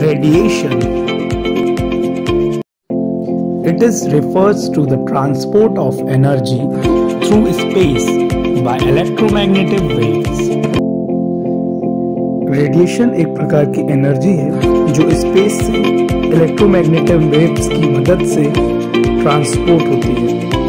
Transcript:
Radiation It is refers to the transport of energy through space by electromagnetic waves. Radiation एक प्रकार की energy है जो space से इलेक्ट्रोमैग्नेटिक वेव्स की मदद से ट्रांसपोर्ट होती है